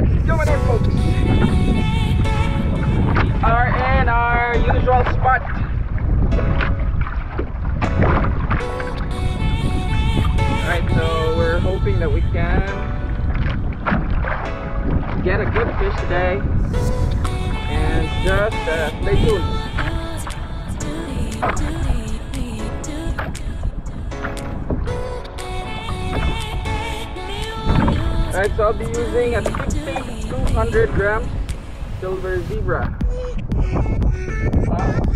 what's going on folks? Are in our usual spot. Alright, so we're hoping that we can get a good fish today. And just uh, stay tuned. Alright, so I'll be using a 60 200 grams silver zebra. First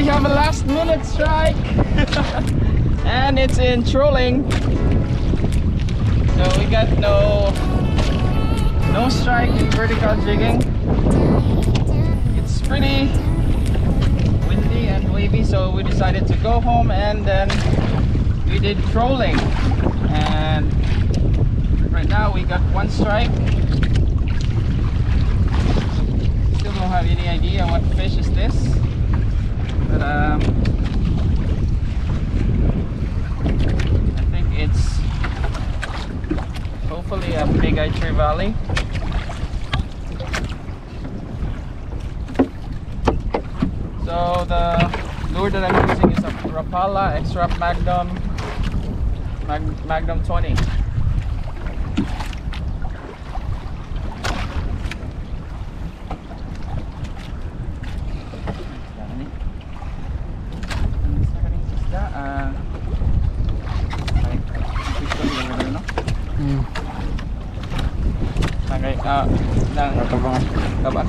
we have a last minute strike. and it's in trolling. So we got no no strike in vertical jigging. It's pretty windy and wavy, so we decided to go home and then we did trolling. And right now we got one strike. Still don't have any idea what fish is this. But um, I think it's hopefully a trevally. So the lure that I'm using is a Rapala X-Rap Magnum Mag Magnum 20. Ah, ng... Tabang. Tabang.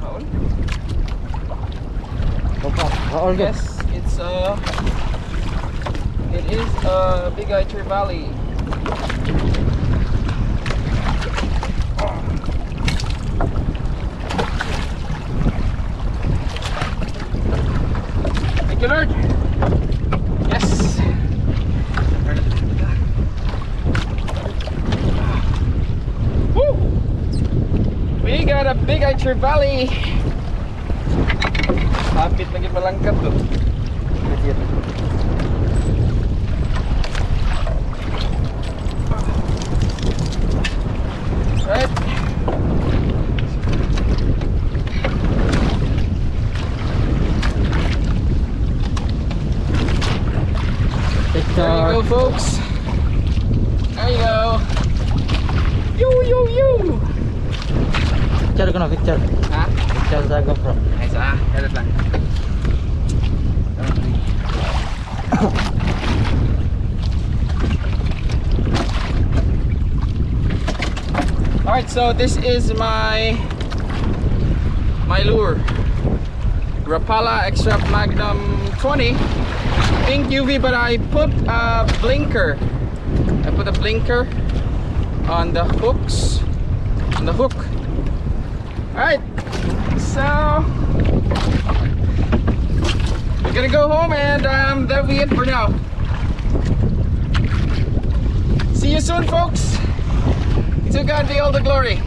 Raul? Yes, it's a. it is uh Big Eye Trevally. Thank you, Lord. Yes. Woo! We got a Big Eye Tree Valley. Hapit lagi malangkat tuh. Legit. Right. There you go, folks. There you go. Yo, yo, yo. Picture ko na picture. Ha? Picture sa GoPro. Nice ah. Edit lang. Alright, so this is my my lure. Rapala X-Rap Magnum 20. Pink UV, but I put a blinker. I put a blinker on the hooks. On the hook. Alright. So we're gonna go home and um, that'll be it for now. See you soon, folks. To God be all the glory.